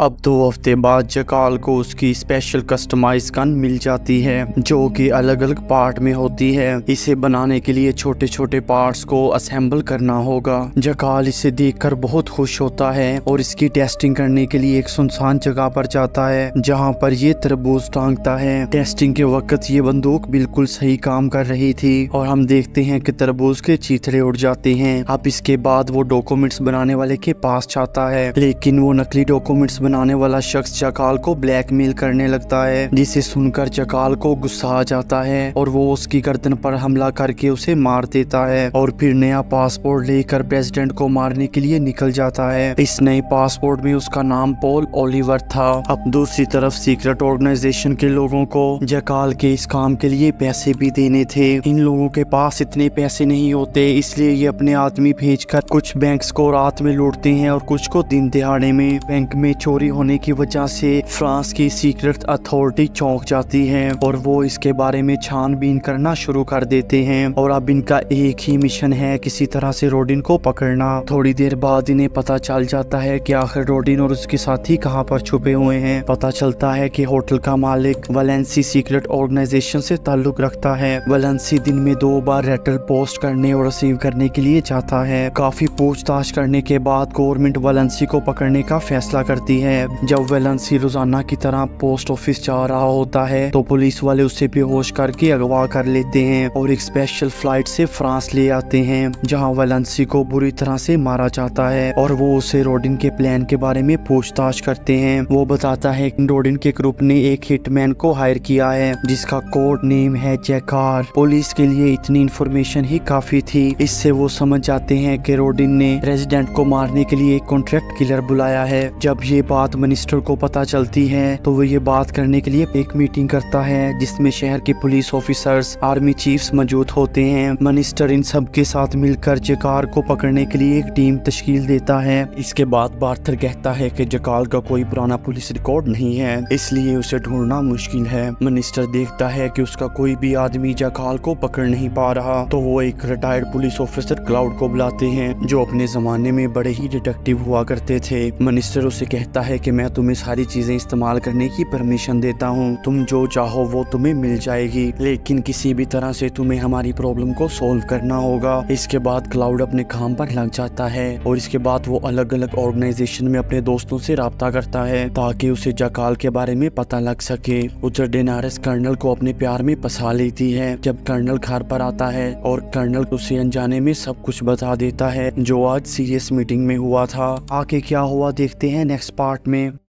अब दो हफ़्ते बाद जकाल को उसकी स्पेशल कस्टमाइज गन मिल जाती है, जो कि अलग अलग पार्ट में होती है। इसे बनाने के लिए छोटे छोटे पार्ट्स को असेंबल करना होगा। जकाल इसे देखकर बहुत खुश होता है और इसकी टेस्टिंग करने के लिए एक सुनसान जगह पर जाता है, जहाँ पर ये तरबूज टांगता है। टेस्टिंग के वक्त ये बंदूक बिल्कुल सही काम कर रही थी और हम देखते हैं कि तरबूज के चीथड़े उड़ जाते हैं। अब इसके बाद वो डॉक्यूमेंट्स बनाने वाले के पास जाता है, लेकिन वो नकली डॉक्यूमेंट्स बनाने वाला शख्स चकाल को ब्लैकमेल करने लगता है, जिसे सुनकर चकाल को गुस्सा आ जाता है और वो उसकी गर्दन पर हमला करके उसे मार देता है और फिर नया पासपोर्ट लेकर प्रेसिडेंट को मारने के लिए निकल जाता है। इस नए पासपोर्ट में उसका नाम पॉल ओलिवर था। अब दूसरी तरफ़ सीक्रेट ऑर्गेनाइजेशन के लोगों को जकाल के इस काम के लिए पैसे भी देने थे। इन लोगों के पास इतने पैसे नहीं होते, इसलिए ये अपने आदमी भेजकर कुछ बैंक को रात में लूटते हैं और कुछ को दिन दिहाड़े में बैंक में चोरी होने की वजह से फ्रांस की सीक्रेट अथॉरिटी चौंक जाती है और वो इसके बारे में छानबीन करना शुरू कर देते हैं। और अब इनका एक ही मिशन है किसी तरह से रोडिन को पकड़ना। थोड़ी देर बाद इन्हें पता चल जाता है कि आखिर रोडिन और उसके साथी कहाँ पर छुपे हुए हैं। पता चलता है कि होटल का मालिक वलेंसी सीक्रेट ऑर्गेनाइजेशन से ताल्लुक रखता है। वलेंसी दिन में दो बार लेटर पोस्ट करने और रिसीव करने के लिए जाता है। काफ़ी पूछताछ करने के बाद गवर्नमेंट वलेंसी को पकड़ने का फैसला करती है। जब वेलेंसी रोज़ाना की तरह पोस्ट ऑफ़िस जा रहा होता है तो पुलिस वाले उसे बेहोश करके अगवा कर लेते हैं और एक स्पेशल फ़्लाइट से फ्रांस ले आते हैं, जहाँ वेलेंसी को बुरी तरह से मारा जाता है और वो उसे रोडिन के प्लान के बारे में पूछताछ करते हैं। वो बताता है रोडिन के ग्रुप ने एक हिटमैन को हायर किया है, जिसका कोड नेम है जैकार पुलिस के लिए इतनी इन्फॉर्मेशन ही काफ़ी थी। इससे वो समझ जाते हैं कि रोडिन ने रेजिडेंट को मारने के लिए एक कॉन्ट्रैक्ट किलर बुलाया है। जब ये बात मिनिस्टर को पता चलती है तो वो ये बात करने के लिए एक मीटिंग करता है, जिसमें शहर के पुलिस ऑफिसर्स आर्मी चीफ्स मौजूद होते हैं। मिनिस्टर इन सब के साथ मिलकर जकार को पकड़ने के लिए एक टीम तश्कील देता है। इसके बाद बार्थर कहता है कि जकाल का कोई पुराना पुलिस रिकॉर्ड नहीं है, इसलिए उसे ढूंढना मुश्किल है। मिनिस्टर देखता है कि उसका कोई भी आदमी जकाल को पकड़ नहीं पा रहा तो वो एक रिटायर्ड पुलिस ऑफिसर क्लाउड को बुलाते हैं, जो अपने जमाने में बड़े ही डिटेक्टिव हुआ करते थे। मिनिस्टर उसे कहता है कि मैं तुम्हें सारी चीज़ें इस्तेमाल करने की परमिशन देता हूँ। तुम जो चाहो वो तुम्हें मिल जाएगी। लेकिन किसी भी तरह से तुम्हें हमारी प्रॉब्लम को सोल्व करना होगा। इसके बाद क्लाउड अपने काम पर लग जाता है और इसके बाद वो अलग अलग ऑर्गेनाइजेशन में अपने दोस्तों से रबता करता है ताकि उसे जकाल के बारे में पता लग सके। उधर डेनारस कर्नल को अपने प्यार में फंसा लेती है। जब कर्नल घर पर आता है और कर्नल उसे अनजाने में सब कुछ बता देता है, जो आज सीरियस मीटिंग में हुआ था। आके क्या हुआ देखते हैं। नेक्स्ट पार्ट में